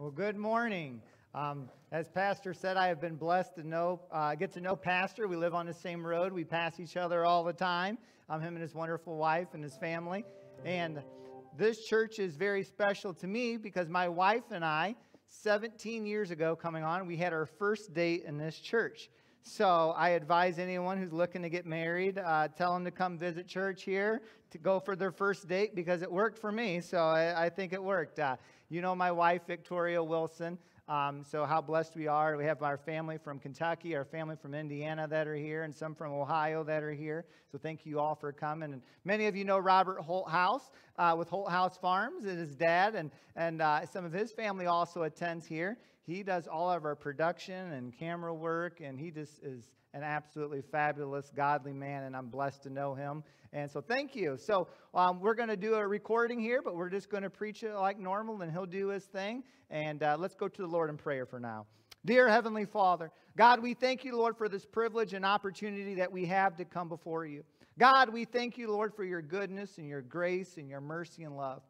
Well, good morning. Um, as Pastor said, I have been blessed to know, uh, get to know Pastor. We live on the same road. We pass each other all the time. Um, him and his wonderful wife and his family. And this church is very special to me because my wife and I, 17 years ago, coming on, we had our first date in this church. So I advise anyone who's looking to get married, uh, tell them to come visit church here to go for their first date because it worked for me. So I, I think it worked. Uh, you know my wife, Victoria Wilson. Um, so how blessed we are. We have our family from Kentucky, our family from Indiana that are here, and some from Ohio that are here. So thank you all for coming. And many of you know Robert Holthouse uh, with Holthouse Farms and his dad, and, and uh, some of his family also attends here. He does all of our production and camera work, and he just is an absolutely fabulous, godly man, and I'm blessed to know him. And so, thank you. So, um, we're going to do a recording here, but we're just going to preach it like normal, and he'll do his thing. And uh, let's go to the Lord in prayer for now. Dear Heavenly Father, God, we thank you, Lord, for this privilege and opportunity that we have to come before you. God, we thank you, Lord, for your goodness and your grace and your mercy and love.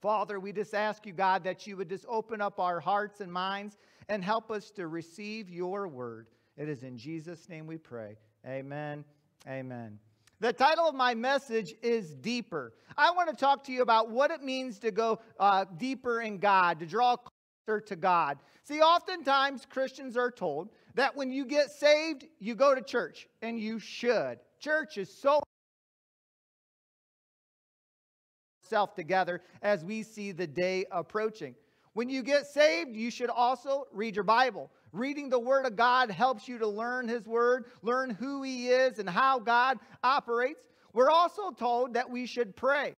Father, we just ask you, God, that you would just open up our hearts and minds and help us to receive your word. It is in Jesus' name we pray. Amen. Amen. The title of my message is Deeper. I want to talk to you about what it means to go uh, deeper in God, to draw closer to God. See, oftentimes Christians are told that when you get saved, you go to church, and you should. Church is so together as we see the day approaching. When you get saved, you should also read your Bible. Reading the Word of God helps you to learn His Word, learn who He is and how God operates. We're also told that we should pray.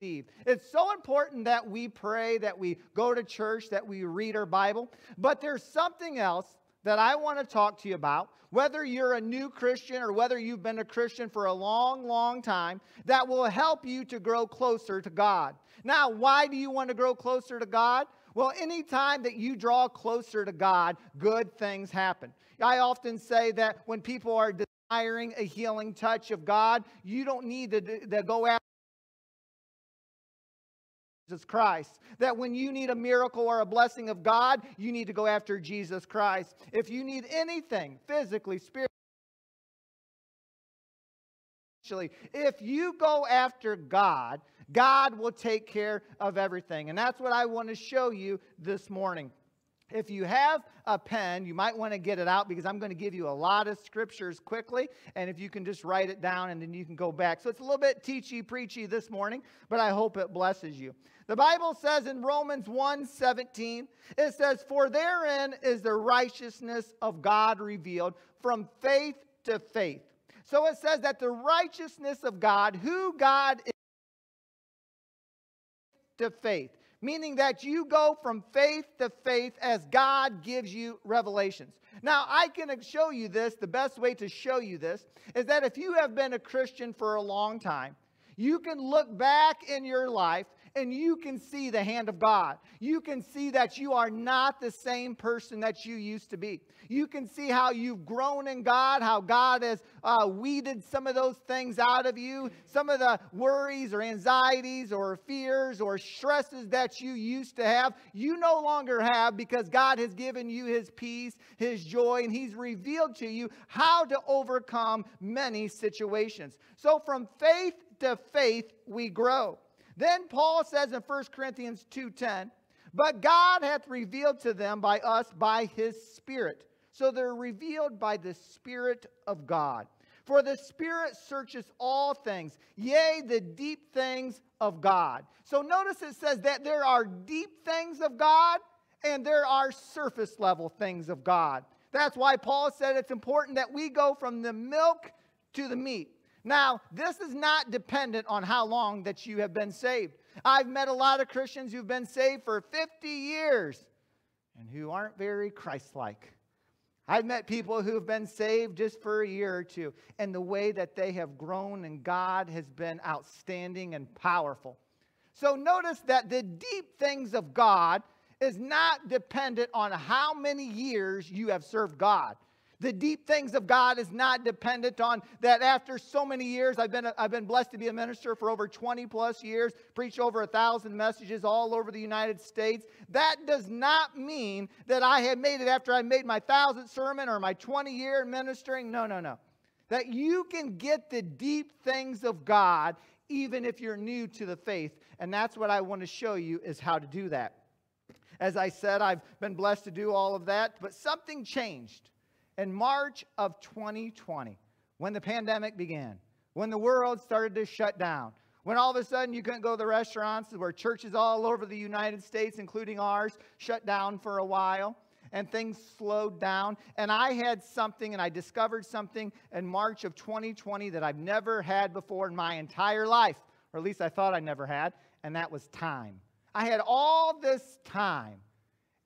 It's so important that we pray, that we go to church, that we read our Bible. But there's something else that I want to talk to you about, whether you're a new Christian or whether you've been a Christian for a long, long time, that will help you to grow closer to God. Now, why do you want to grow closer to God? Well, anytime that you draw closer to God, good things happen. I often say that when people are desiring a healing touch of God, you don't need to, to go after Jesus Christ. That when you need a miracle or a blessing of God, you need to go after Jesus Christ. If you need anything physically, spiritually, if you go after God, God will take care of everything. And that's what I want to show you this morning. If you have a pen, you might want to get it out because I'm going to give you a lot of scriptures quickly. And if you can just write it down and then you can go back. So it's a little bit teachy preachy this morning, but I hope it blesses you. The Bible says in Romans 1 17, it says, For therein is the righteousness of God revealed from faith to faith. So it says that the righteousness of God, who God is, to faith meaning that you go from faith to faith as God gives you revelations. Now, I can show you this. The best way to show you this is that if you have been a Christian for a long time, you can look back in your life and you can see the hand of God. You can see that you are not the same person that you used to be. You can see how you've grown in God, how God has uh, weeded some of those things out of you, some of the worries or anxieties or fears or stresses that you used to have, you no longer have because God has given you His peace, His joy, and He's revealed to you how to overcome many situations. So from faith to faith, we grow. Then Paul says in 1 Corinthians 2:10, "But God hath revealed to them by us by his spirit." So they're revealed by the spirit of God. For the spirit searches all things, yea, the deep things of God. So notice it says that there are deep things of God and there are surface level things of God. That's why Paul said it's important that we go from the milk to the meat. Now, this is not dependent on how long that you have been saved. I've met a lot of Christians who've been saved for 50 years and who aren't very Christ like. I've met people who have been saved just for a year or two, and the way that they have grown in God has been outstanding and powerful. So notice that the deep things of God is not dependent on how many years you have served God. The deep things of God is not dependent on that after so many years, I've been, I've been blessed to be a minister for over 20 plus years, preach over a thousand messages all over the United States. That does not mean that I have made it after I made my thousandth sermon or my 20 year ministering. No, no, no. That you can get the deep things of God even if you're new to the faith. And that's what I want to show you is how to do that. As I said, I've been blessed to do all of that, but something changed in March of 2020, when the pandemic began, when the world started to shut down, when all of a sudden you couldn't go to the restaurants, where churches all over the United States, including ours, shut down for a while and things slowed down. And I had something, and I discovered something in March of 2020 that I've never had before in my entire life, or at least I thought I never had, and that was time. I had all this time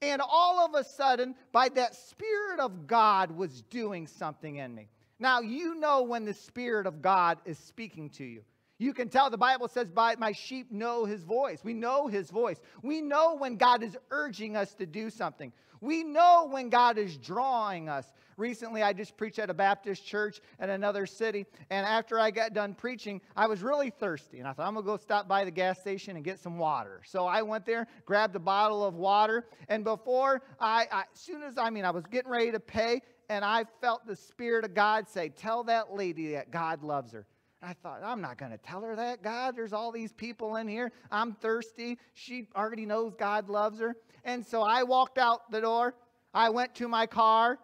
and all of a sudden, by that Spirit of God was doing something in me. Now, you know when the Spirit of God is speaking to you. You can tell the Bible says, by my sheep know his voice. We know his voice. We know when God is urging us to do something. We know when God is drawing us. Recently, I just preached at a Baptist church in another city, and after I got done preaching, I was really thirsty, and I thought, I'm going to go stop by the gas station and get some water. So I went there, grabbed a bottle of water, and before I, I as soon as, I mean, I was getting ready to pay, and I felt the Spirit of God say, Tell that lady that God loves her. I thought, I'm not going to tell her that, God. There's all these people in here. I'm thirsty. She already knows God loves her. And so I walked out the door. I went to my car,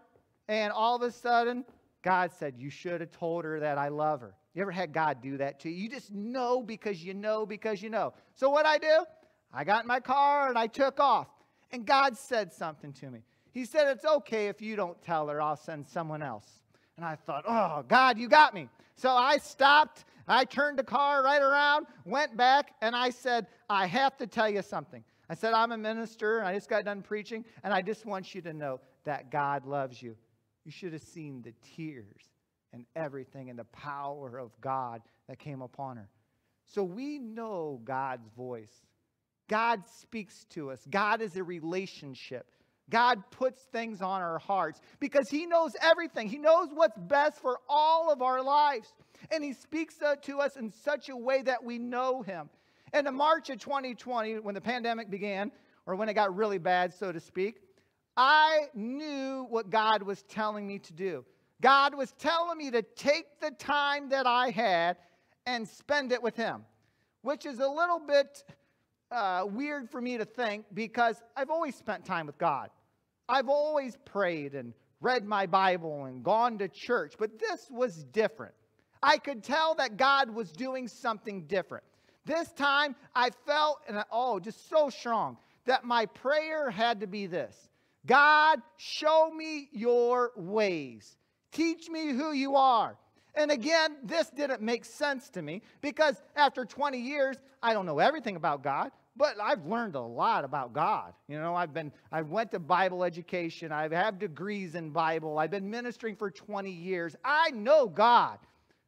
and all of a sudden, God said, You should have told her that I love her. You ever had God do that to you? You just know because you know because you know. So what I do? I got in my car and I took off. And God said something to me. He said, It's okay if you don't tell her, I'll send someone else. And I thought, Oh, God, you got me. So I stopped, I turned the car right around, went back, and I said, I have to tell you something. I said, I'm a minister, and I just got done preaching, and I just want you to know that God loves you. You should have seen the tears and everything and the power of God that came upon her. So we know God's voice. God speaks to us. God is a relationship. God puts things on our hearts because He knows everything. He knows what's best for all of our lives. And He speaks to us in such a way that we know Him. And in March of 2020, when the pandemic began, or when it got really bad, so to speak, I knew what God was telling me to do. God was telling me to take the time that I had and spend it with Him, which is a little bit uh, weird for me to think because I've always spent time with God. I've always prayed and read my Bible and gone to church, but this was different. I could tell that God was doing something different. This time I felt, and oh, just so strong, that my prayer had to be this God, show me your ways. Teach me who you are. And again, this didn't make sense to me because after 20 years, I don't know everything about God, but I've learned a lot about God. You know, I've been, I went to Bible education. I have degrees in Bible. I've been ministering for 20 years. I know God.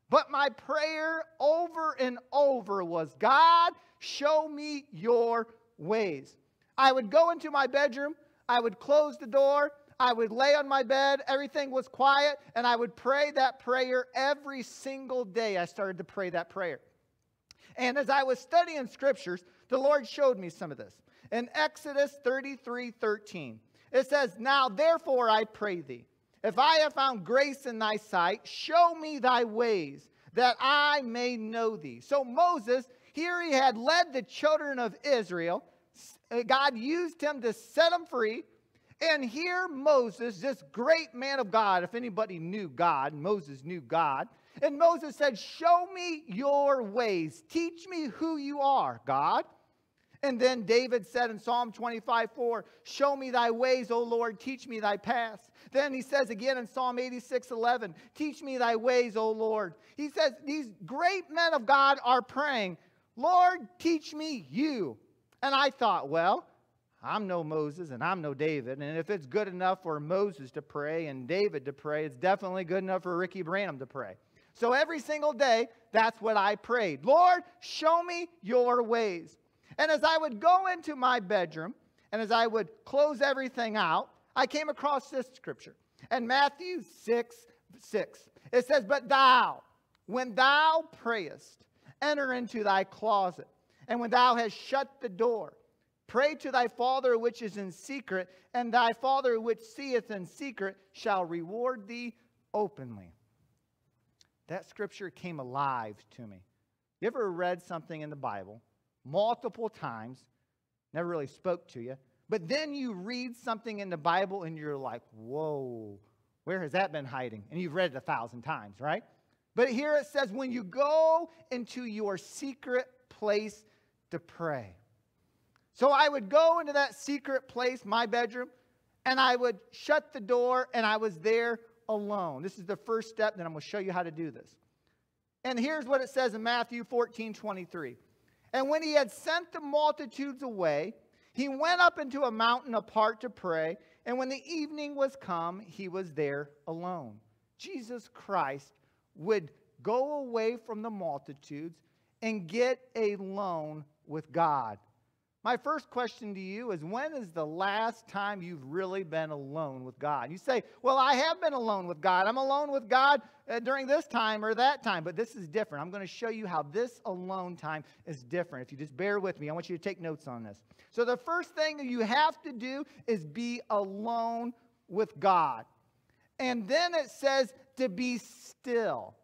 But my prayer over and over was, God, show me your ways. I would go into my bedroom. I would close the door. I would lay on my bed. Everything was quiet. And I would pray that prayer every single day. I started to pray that prayer. And as I was studying scriptures, the Lord showed me some of this. In Exodus 33 13, it says, Now therefore I pray thee, if I have found grace in thy sight, show me thy ways, that I may know thee. So Moses, here he had led the children of Israel. God used him to set them free. And here Moses, this great man of God, if anybody knew God, Moses knew God. And Moses said, Show me your ways. Teach me who you are, God. And then David said in Psalm 25, 4, Show me thy ways, O Lord, teach me thy paths. Then he says again in Psalm 86, 11, Teach me thy ways, O Lord. He says these great men of God are praying, Lord, teach me you. And I thought, well, I'm no Moses and I'm no David. And if it's good enough for Moses to pray and David to pray, it's definitely good enough for Ricky Branham to pray. So every single day, that's what I prayed. Lord, show me your ways. And as I would go into my bedroom and as I would close everything out, I came across this scripture. And Matthew 6 6, it says, But thou, when thou prayest, enter into thy closet, and when thou hast shut the door, pray to thy Father which is in secret, and thy Father which seeth in secret shall reward thee openly. That scripture came alive to me. You ever read something in the Bible multiple times, never really spoke to you, but then you read something in the Bible and you're like, whoa, where has that been hiding? And you've read it a thousand times, right? But here it says, when you go into your secret place to pray. So I would go into that secret place, my bedroom, and I would shut the door and I was there alone. This is the first step, then I'm going to show you how to do this. And here's what it says in Matthew 14 23. And when he had sent the multitudes away, he went up into a mountain apart to pray. And when the evening was come, he was there alone. Jesus Christ would go away from the multitudes and get alone with God. My first question to you is when is the last time you've really been alone with God? You say, Well, I have been alone with God. I'm alone with God uh, during this time or that time, but this is different. I'm going to show you how this alone time is different. If you just bear with me, I want you to take notes on this. So, the first thing that you have to do is be alone with God. And then it says to be still.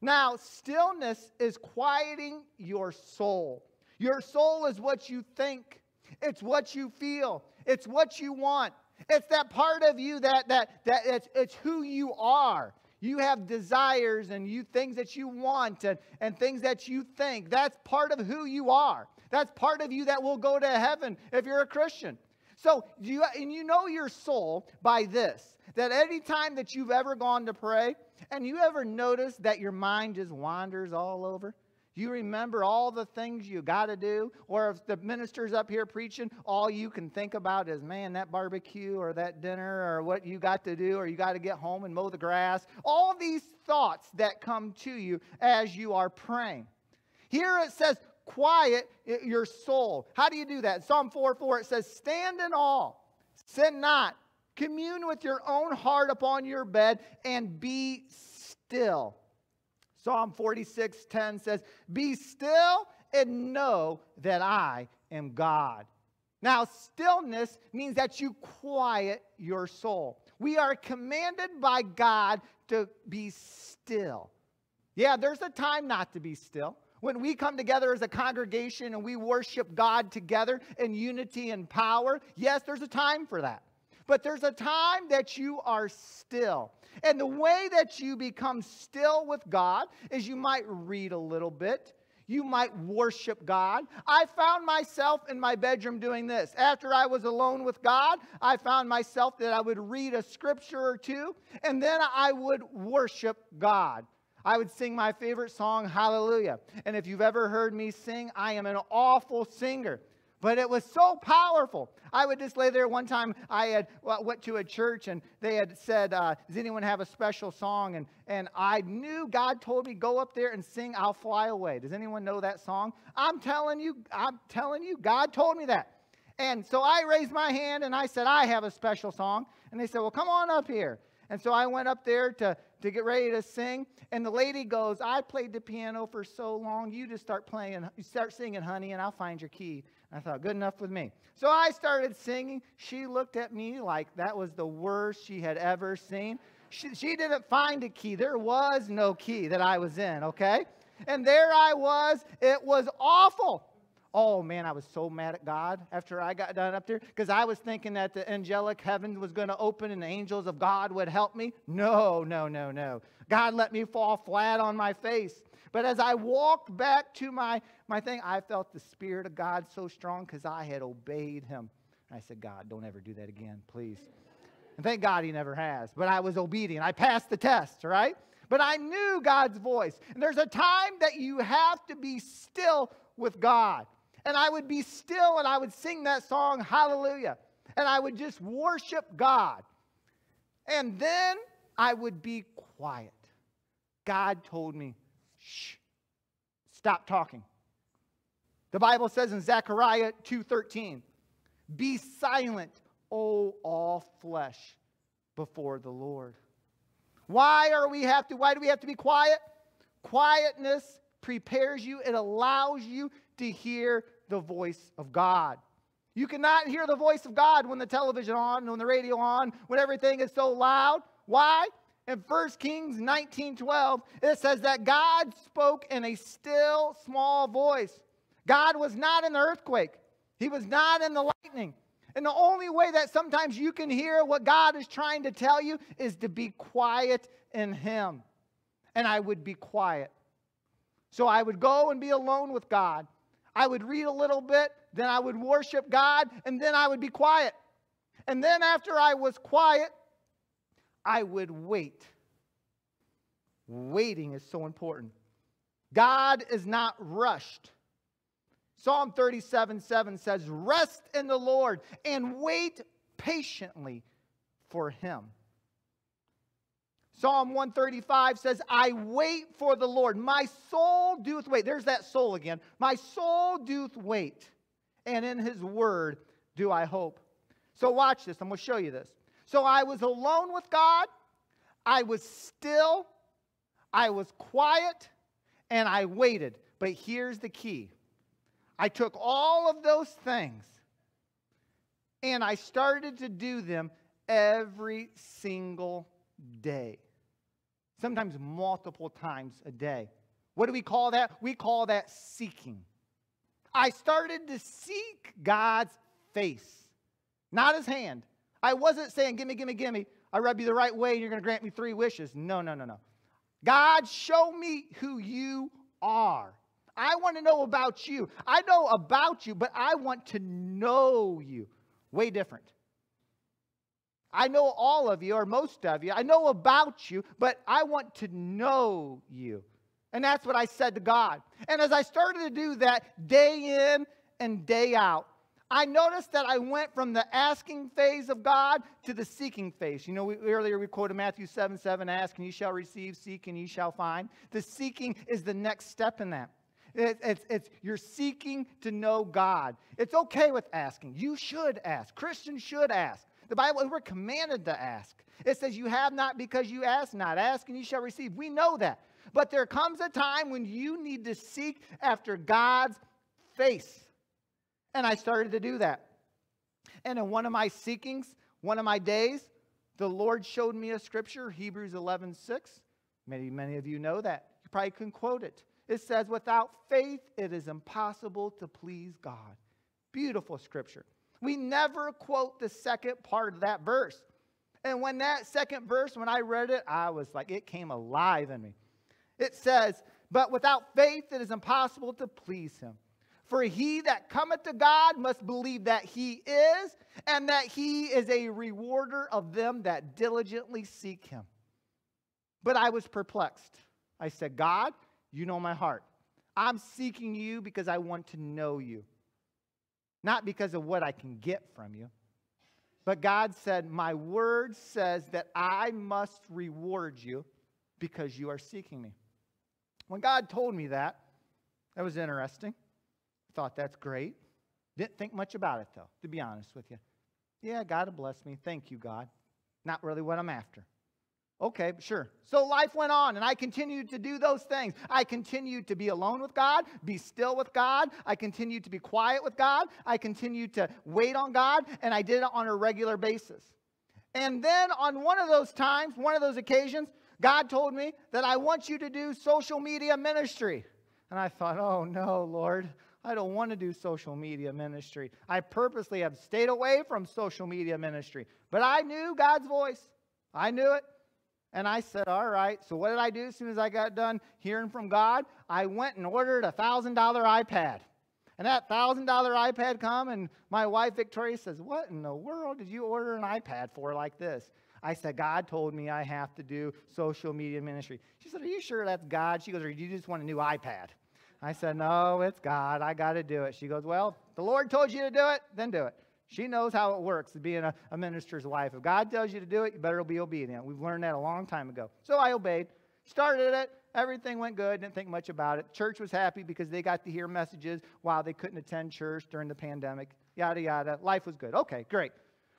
Now, stillness is quieting your soul. Your soul is what you think, it's what you feel, it's what you want. It's that part of you that, that, that it's, it's who you are. You have desires and you things that you want and, and things that you think. That's part of who you are. That's part of you that will go to heaven if you're a Christian. So you and you know your soul by this that any time that you've ever gone to pray and you ever notice that your mind just wanders all over you remember all the things you got to do? Or if the minister's up here preaching, all you can think about is, man, that barbecue or that dinner or what you got to do or you got to get home and mow the grass. All these thoughts that come to you as you are praying. Here it says, quiet your soul. How do you do that? Psalm 4 4, it says, stand in awe, sin not, commune with your own heart upon your bed, and be still. Psalm 46 10 says, Be still and know that I am God. Now, stillness means that you quiet your soul. We are commanded by God to be still. Yeah, there's a time not to be still. When we come together as a congregation and we worship God together in unity and power, yes, there's a time for that. But there's a time that you are still. And the way that you become still with God is you might read a little bit. You might worship God. I found myself in my bedroom doing this. After I was alone with God, I found myself that I would read a scripture or two, and then I would worship God. I would sing my favorite song, Hallelujah. And if you've ever heard me sing, I am an awful singer. But it was so powerful. I would just lay there. One time I had went to a church and they had said, uh, "Does anyone have a special song?" And and I knew God told me go up there and sing "I'll Fly Away." Does anyone know that song? I'm telling you, I'm telling you, God told me that. And so I raised my hand and I said, "I have a special song." And they said, "Well, come on up here." And so I went up there to to get ready to sing. And the lady goes, I played the piano for so long. You just start playing, you start singing, honey, and I'll find your key. I thought, good enough with me. So I started singing. She looked at me like that was the worst she had ever seen. She, she didn't find a key. There was no key that I was in, okay? And there I was. It was awful. Oh man, I was so mad at God after I got done up there because I was thinking that the angelic heaven was going to open and the angels of God would help me. No, no, no, no. God let me fall flat on my face. But as I walked back to my, my thing, I felt the Spirit of God so strong because I had obeyed Him. And I said, God, don't ever do that again, please. And thank God He never has. But I was obedient. I passed the test, right? But I knew God's voice. And there's a time that you have to be still with God. And I would be still and I would sing that song, Hallelujah. And I would just worship God. And then I would be quiet. God told me, Shh. Stop talking. The Bible says in Zechariah 2:13, "Be silent, O all flesh, before the Lord. Why are we have to why do we have to be quiet? Quietness prepares you, it allows you to hear the voice of God. You cannot hear the voice of God when the television on, when the radio on, when everything is so loud. Why? In 1 Kings 19:12, it says that God spoke in a still small voice. God was not in the earthquake. He was not in the lightning. And the only way that sometimes you can hear what God is trying to tell you is to be quiet in Him. And I would be quiet. So I would go and be alone with God. I would read a little bit, then I would worship God, and then I would be quiet. And then after I was quiet, I would wait. Waiting is so important. God is not rushed. Psalm 37 7 says, Rest in the Lord and wait patiently for him. Psalm 135 says, I wait for the Lord. My soul doeth wait. There's that soul again. My soul doeth wait, and in his word do I hope. So watch this. I'm going to show you this. So I was alone with God. I was still. I was quiet, and I waited. But here's the key I took all of those things and I started to do them every single day sometimes multiple times a day. What do we call that? We call that seeking. I started to seek God's face, not his hand. I wasn't saying, Gimme, gimme, gimme. I rub you the right way and you're going to grant me three wishes. No, no, no, no. God, show me who you are. I want to know about you. I know about you, but I want to know you. Way different. I know all of you, or most of you. I know about you, but I want to know you. And that's what I said to God. And as I started to do that day in and day out, I noticed that I went from the asking phase of God to the seeking phase. You know, we, earlier we quoted Matthew 7 7 Ask and ye shall receive, seek and ye shall find. The seeking is the next step in that. It, it's, it's you're seeking to know God. It's okay with asking. You should ask. Christians should ask. The Bible, we're commanded to ask. It says, You have not because you ask not. Ask and you shall receive. We know that. But there comes a time when you need to seek after God's face. And I started to do that. And in one of my seekings, one of my days, the Lord showed me a scripture, Hebrews 11 6. Many, many of you know that. You probably can quote it. It says, Without faith, it is impossible to please God. Beautiful scripture. We never quote the second part of that verse. And when that second verse, when I read it, I was like, it came alive in me. It says, But without faith it is impossible to please him. For he that cometh to God must believe that he is, and that he is a rewarder of them that diligently seek him. But I was perplexed. I said, God, you know my heart. I'm seeking you because I want to know you not because of what I can get from you. But God said, My word says that I must reward you because you are seeking me. When God told me that, that was interesting. Thought that's great. Didn't think much about it, though, to be honest with you. Yeah, God will bless me. Thank you, God. Not really what I'm after. Okay, sure. So life went on, and I continued to do those things. I continued to be alone with God, be still with God. I continued to be quiet with God. I continued to wait on God, and I did it on a regular basis. And then on one of those times, one of those occasions, God told me that I want you to do social media ministry. And I thought, oh no, Lord, I don't want to do social media ministry. I purposely have stayed away from social media ministry. But I knew God's voice, I knew it. And I said, All right. So what did I do as soon as I got done hearing from God? I went and ordered a $1,000 iPad. And that $1,000 iPad come, and my wife Victoria says, What in the world did you order an iPad for like this? I said, God told me I have to do social media ministry. She said, Are you sure that's God? She goes, Or do you just want a new iPad? I said, No, it's God. I got to do it. She goes, Well, the Lord told you to do it, then do it. She knows how it works being a, a minister's wife. If God tells you to do it, you better be obedient. We've learned that a long time ago. So I obeyed, started it. Everything went good. Didn't think much about it. Church was happy because they got to hear messages while they couldn't attend church during the pandemic. Yada, yada. Life was good. Okay, great.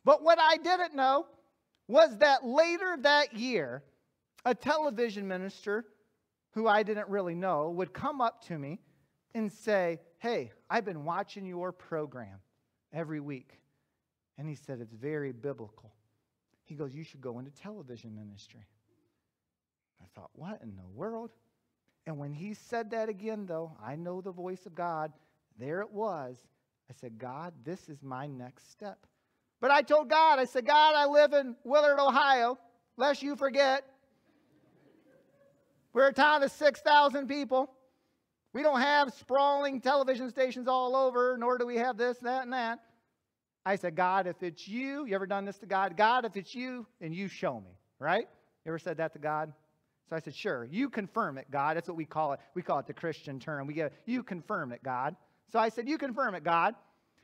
But what I didn't know was that later that year, a television minister who I didn't really know would come up to me and say, Hey, I've been watching your program every week. And he said, It's very biblical. He goes, You should go into television ministry. I thought, What in the world? And when he said that again, though, I know the voice of God. There it was. I said, God, this is my next step. But I told God, I said, God, I live in Willard, Ohio, lest you forget. We're a town of 6,000 people. We don't have sprawling television stations all over, nor do we have this, that, and that. I said, God, if it's you, you ever done this to God? God, if it's you, and you show me, right? You ever said that to God? So I said, sure. You confirm it, God. That's what we call it. We call it the Christian term. We get, you confirm it, God. So I said, you confirm it, God.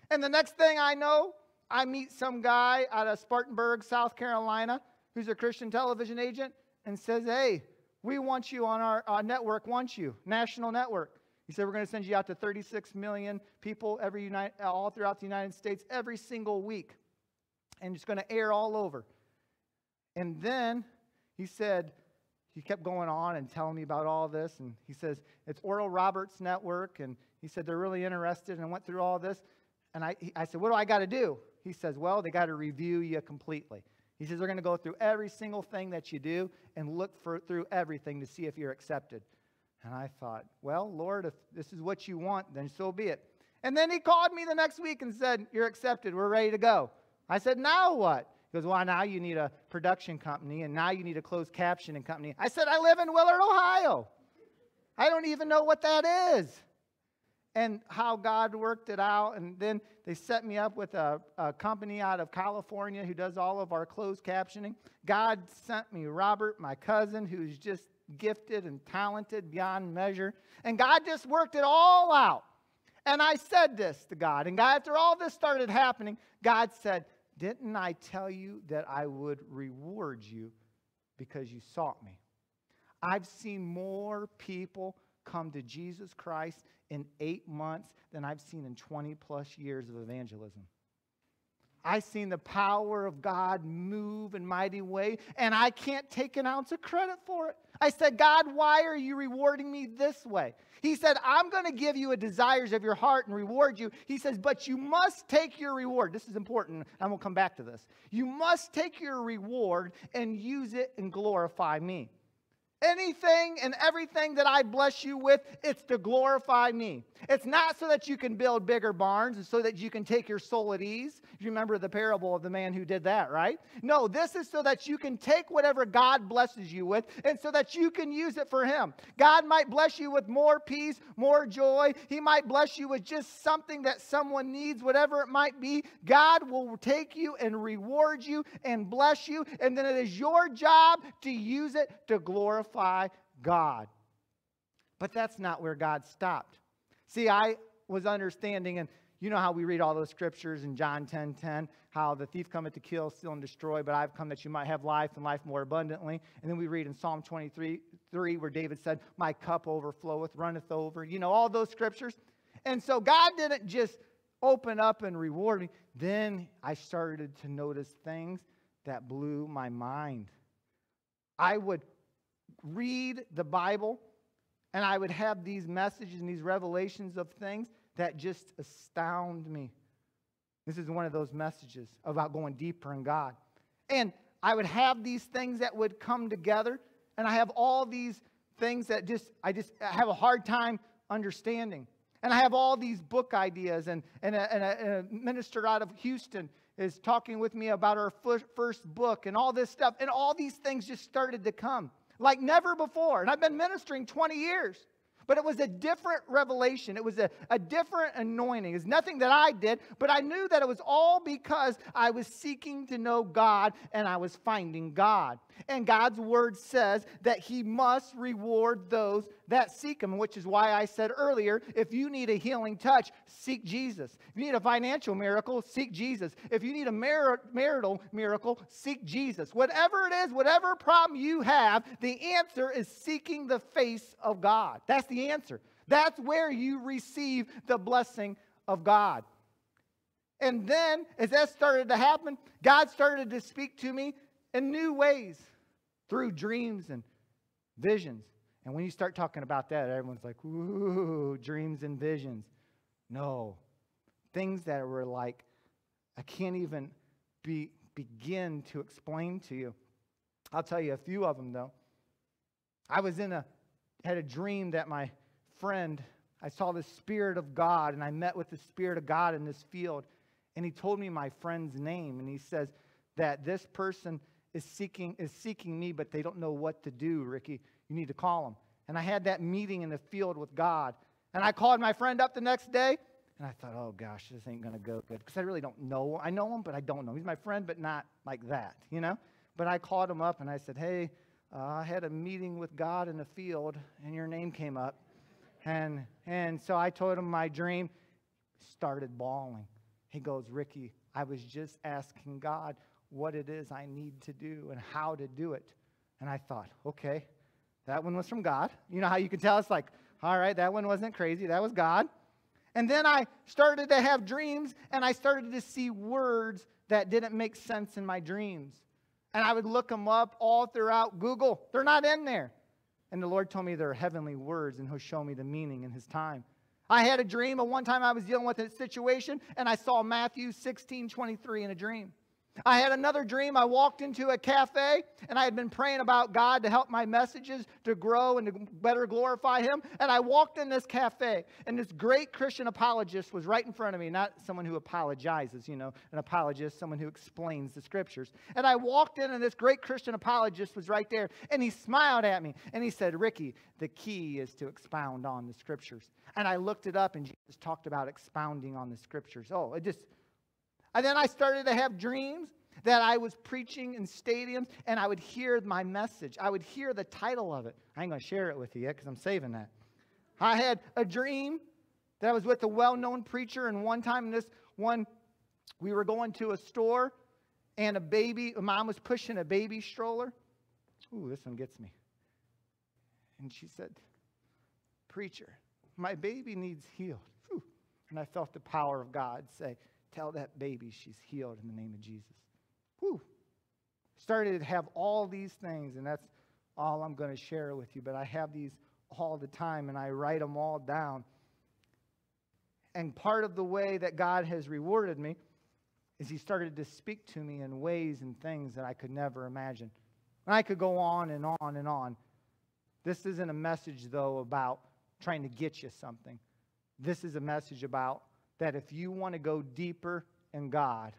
And the next thing I know, I meet some guy out of Spartanburg, South Carolina, who's a Christian television agent, and says, hey, we want you on our uh, network, wants you, national network. He said, We're going to send you out to 36 million people every United, all throughout the United States every single week. And it's going to air all over. And then he said, he kept going on and telling me about all this. And he says, It's Oral Roberts Network. And he said, They're really interested and went through all this. And I, I said, What do I got to do? He says, Well, they got to review you completely. He says, They're going to go through every single thing that you do and look for, through everything to see if you're accepted. And I thought, Well, Lord, if this is what you want, then so be it. And then he called me the next week and said, You're accepted. We're ready to go. I said, Now what? He goes, Well, now you need a production company, and now you need a closed captioning company. I said, I live in Willard, Ohio. I don't even know what that is and how God worked it out. And then they set me up with a, a, company out of California who does all of our closed captioning. God sent me Robert, my cousin, who's just gifted and talented beyond measure. And God just worked it all out. And I said this to God. And God, after all this started happening, God said, Didn't I tell you that I would reward you because you sought me? I've seen more people come to Jesus Christ in eight months than I've seen in 20 plus years of evangelism. I've seen the power of God move in mighty way, and I can't take an ounce of credit for it. I said, God, why are you rewarding me this way? He said, I'm going to give you a desires of your heart and reward you. He says, but you must take your reward. This is important, and we'll come back to this. You must take your reward and use it and glorify me. Anything and everything that I bless you with, it's to glorify me. It's not so that you can build bigger barns and so that you can take your soul at ease. You remember the parable of the man who did that, right? No, this is so that you can take whatever God blesses you with and so that you can use it for Him. God might bless you with more peace, more joy. He might bless you with just something that someone needs, whatever it might be. God will take you and reward you and bless you. And then it is your job to use it to glorify God. But that's not where God stopped. See, I was understanding, and you know how we read all those scriptures in John 10 10, how the thief cometh to kill, steal, and destroy, but I've come that you might have life and life more abundantly. And then we read in Psalm 23 3, where David said, My cup overfloweth, runneth over. You know, all those scriptures. And so God didn't just open up and reward me. Then I started to notice things that blew my mind. I would read the Bible and I would have these messages and these revelations of things that just astound me. This is one of those messages about going deeper in God. And I would have these things that would come together, and I have all these things that just I just have a hard time understanding. And I have all these book ideas, and, and, a, and, a, and a minister out of Houston is talking with me about our first book and all this stuff. And all these things just started to come like never before. And I've been ministering 20 years. But it was a different revelation. It was a, a different anointing. It's nothing that I did, but I knew that it was all because I was seeking to know God and I was finding God. And God's word says that He must reward those that seek Him, which is why I said earlier if you need a healing touch, seek Jesus. If you need a financial miracle, seek Jesus. If you need a mar- marital miracle, seek Jesus. Whatever it is, whatever problem you have, the answer is seeking the face of God. That's the answer. That's where you receive the blessing of God. And then, as that started to happen, God started to speak to me in new ways through dreams and visions. And when you start talking about that, everyone's like, ooh, dreams and visions. No. Things that were like, I can't even be, begin to explain to you. I'll tell you a few of them, though. I was in a, had a dream that my friend, I saw the Spirit of God, and I met with the Spirit of God in this field. And he told me my friend's name, and he says that this person is seeking, is seeking me, but they don't know what to do, Ricky. You need to call him. And I had that meeting in the field with God. And I called my friend up the next day, and I thought, oh gosh, this ain't going to go good. Because I really don't know. I know him, but I don't know. He's my friend, but not like that, you know? But I called him up and I said, hey, uh, I had a meeting with God in the field, and your name came up. And, and so I told him my dream. Started bawling. He goes, Ricky, I was just asking God what it is I need to do and how to do it. And I thought, okay, that one was from God. You know how you can tell? It's like, all right, that one wasn't crazy. That was God. And then I started to have dreams and I started to see words that didn't make sense in my dreams. And I would look them up all throughout Google. They're not in there. And the Lord told me they're heavenly words and He'll show me the meaning in His time. I had a dream of one time I was dealing with a situation and I saw Matthew 16 23 in a dream. I had another dream. I walked into a cafe and I had been praying about God to help my messages to grow and to better glorify Him. And I walked in this cafe and this great Christian apologist was right in front of me, not someone who apologizes, you know, an apologist, someone who explains the scriptures. And I walked in and this great Christian apologist was right there and he smiled at me and he said, Ricky, the key is to expound on the scriptures. And I looked it up and Jesus talked about expounding on the scriptures. Oh, it just and then I started to have dreams that I was preaching in stadiums and I would hear my message. I would hear the title of it. I ain't going to share it with you yet because I'm saving that. I had a dream that I was with a well known preacher, and one time in this one, we were going to a store and a baby, a mom was pushing a baby stroller. Ooh, this one gets me. And she said, Preacher, my baby needs healed. And I felt the power of God say, Tell that baby she's healed in the name of Jesus. Whew. Started to have all these things, and that's all I'm going to share with you. But I have these all the time, and I write them all down. And part of the way that God has rewarded me is He started to speak to me in ways and things that I could never imagine. And I could go on and on and on. This isn't a message, though, about trying to get you something. This is a message about that if you want to go deeper in God,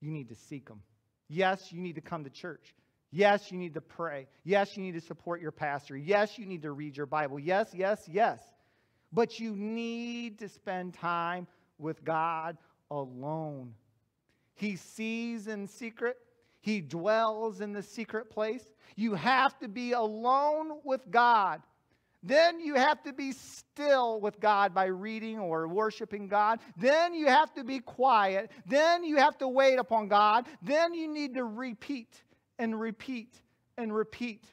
you need to seek Him. Yes, you need to come to church. Yes, you need to pray. Yes, you need to support your pastor. Yes, you need to read your Bible. Yes, yes, yes. But you need to spend time with God alone. He sees in secret, He dwells in the secret place. You have to be alone with God. Then you have to be still with God by reading or worshiping God. Then you have to be quiet. Then you have to wait upon God. Then you need to repeat and repeat and repeat.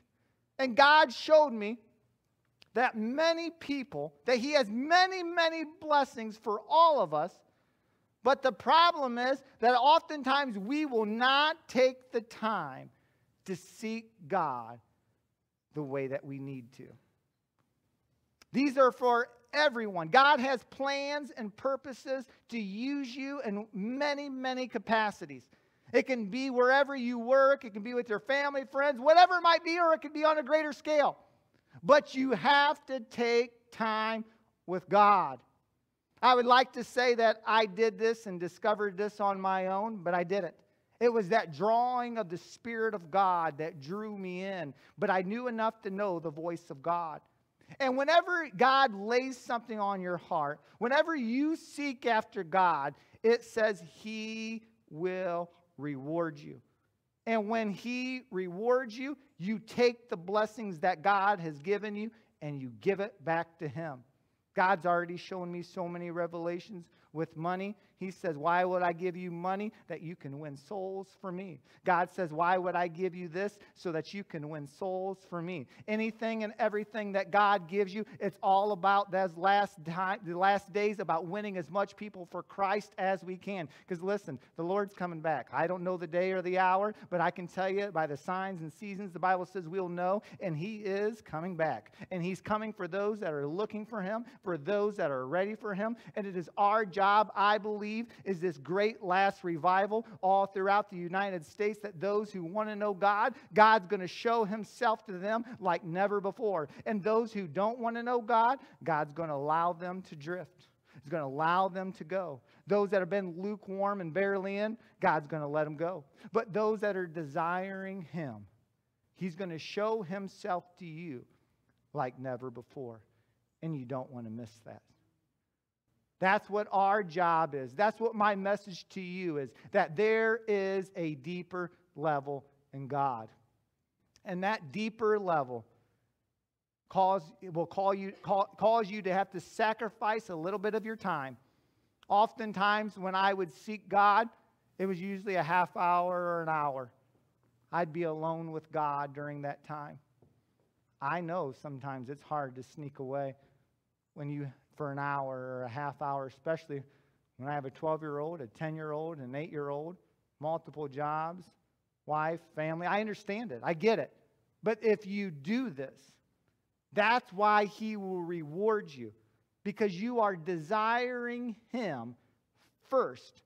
And God showed me that many people, that He has many, many blessings for all of us. But the problem is that oftentimes we will not take the time to seek God the way that we need to. These are for everyone. God has plans and purposes to use you in many, many capacities. It can be wherever you work, it can be with your family, friends, whatever it might be, or it can be on a greater scale. But you have to take time with God. I would like to say that I did this and discovered this on my own, but I didn't. It was that drawing of the Spirit of God that drew me in, but I knew enough to know the voice of God. And whenever God lays something on your heart, whenever you seek after God, it says He will reward you. And when He rewards you, you take the blessings that God has given you and you give it back to Him. God's already shown me so many revelations with money. He says, Why would I give you money? That you can win souls for me. God says, Why would I give you this? So that you can win souls for me. Anything and everything that God gives you, it's all about those last time, the last days about winning as much people for Christ as we can. Because listen, the Lord's coming back. I don't know the day or the hour, but I can tell you by the signs and seasons, the Bible says we'll know, and He is coming back. And He's coming for those that are looking for Him, for those that are ready for Him. And it is our job, I believe believe is this great last revival all throughout the United States that those who want to know God, God's going to show himself to them like never before. And those who don't want to know God, God's going to allow them to drift. He's going to allow them to go. Those that have been lukewarm and barely in, God's going to let them go. But those that are desiring Him, He's going to show Himself to you like never before. And you don't want to miss that. That's what our job is. That's what my message to you is that there is a deeper level in God. And that deeper level cause, will call you, call, cause you to have to sacrifice a little bit of your time. Oftentimes, when I would seek God, it was usually a half hour or an hour. I'd be alone with God during that time. I know sometimes it's hard to sneak away when you for an hour or a half hour, especially when I have a 12 year old, a 10 year old, an 8 year old, multiple jobs, wife, family. I understand it. I get it. But if you do this, that's why he will reward you because you are desiring him first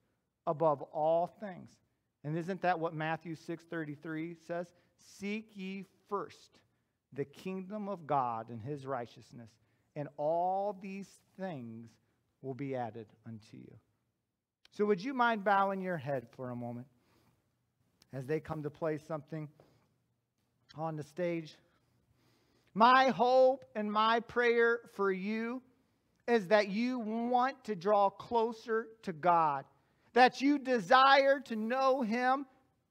above all things. And isn't that what Matthew 6:33 says? Seek ye first the kingdom of God and his righteousness, and all these things will be added unto you. So, would you mind bowing your head for a moment as they come to play something on the stage? My hope and my prayer for you is that you want to draw closer to God, that you desire to know Him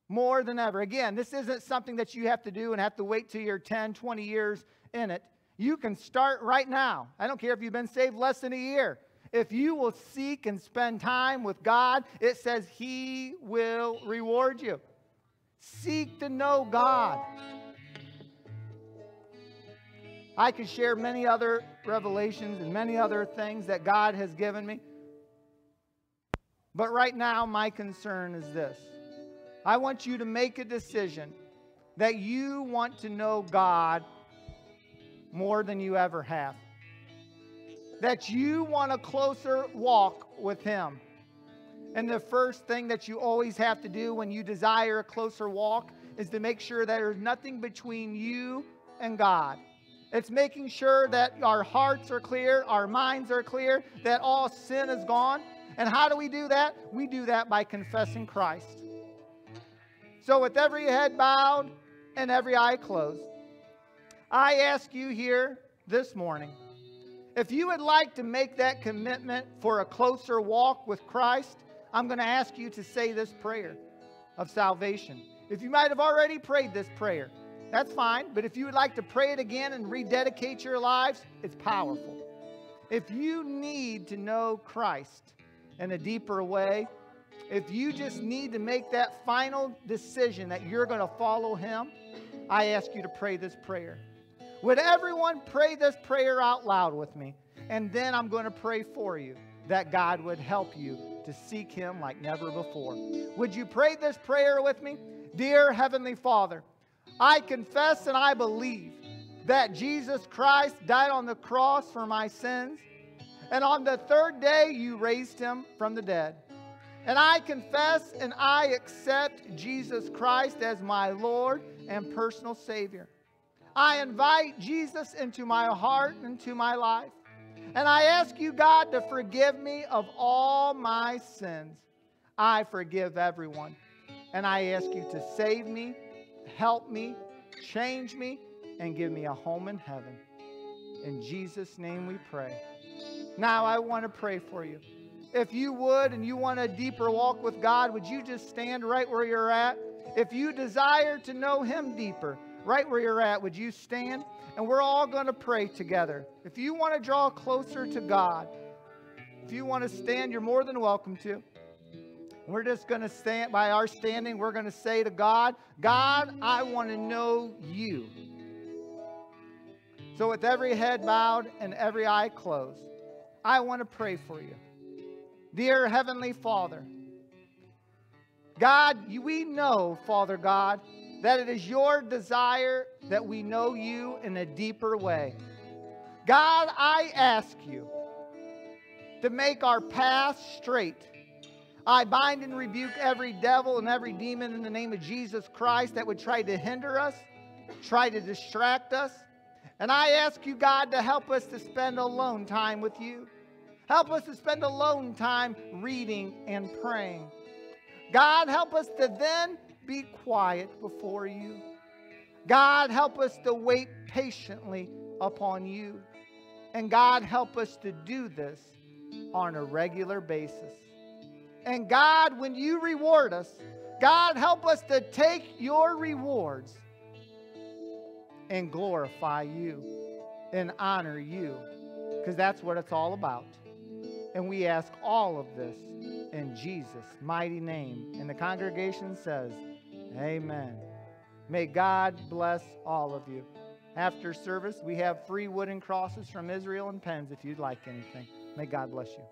more than ever. Again, this isn't something that you have to do and have to wait till you're 10, 20 years in it. You can start right now. I don't care if you've been saved less than a year. If you will seek and spend time with God, it says He will reward you. Seek to know God. I could share many other revelations and many other things that God has given me. But right now, my concern is this I want you to make a decision that you want to know God more than you ever have. That you want a closer walk with Him. And the first thing that you always have to do when you desire a closer walk is to make sure that there's nothing between you and God. It's making sure that our hearts are clear, our minds are clear, that all sin is gone. And how do we do that? We do that by confessing Christ. So, with every head bowed and every eye closed, I ask you here this morning if you would like to make that commitment for a closer walk with Christ, I'm going to ask you to say this prayer of salvation. If you might have already prayed this prayer, that's fine. But if you would like to pray it again and rededicate your lives, it's powerful. If you need to know Christ in a deeper way, if you just need to make that final decision that you're going to follow Him, I ask you to pray this prayer. Would everyone pray this prayer out loud with me? And then I'm going to pray for you that God would help you to seek Him like never before. Would you pray this prayer with me? Dear Heavenly Father, I confess and I believe that Jesus Christ died on the cross for my sins, and on the third day you raised Him from the dead. And I confess and I accept Jesus Christ as my Lord and personal Savior. I invite Jesus into my heart and into my life. And I ask you, God, to forgive me of all my sins. I forgive everyone. And I ask you to save me, help me, change me, and give me a home in heaven. In Jesus' name we pray. Now I want to pray for you. If you would and you want a deeper walk with God, would you just stand right where you're at? If you desire to know Him deeper, right where you're at, would you stand? And we're all going to pray together. If you want to draw closer to God, If you want to stand, you're more than welcome to. We're just going to stand by our standing. We're going to say to God, God, I want to know you. So, with every head bowed and every eye closed, I want to pray for you. Dear Heavenly Father, God, we know, Father God, that it is your desire that we know you in a deeper way. God, I ask you to make our path straight. I bind and rebuke every devil and every demon in the name of Jesus Christ that would try to hinder us, try to distract us. And I ask you, God, to help us to spend alone time with you. Help us to spend alone time reading and praying. God, help us to then be quiet before you. God, help us to wait patiently upon you. And God, help us to do this on a regular basis. And God, when you reward us, God, help us to take your rewards and glorify you and honor you because that's what it's all about. And we ask all of this in Jesus' mighty name. And the congregation says, Amen. May God bless all of you. After service, we have free wooden crosses from Israel and pens if you'd like anything. May God bless you.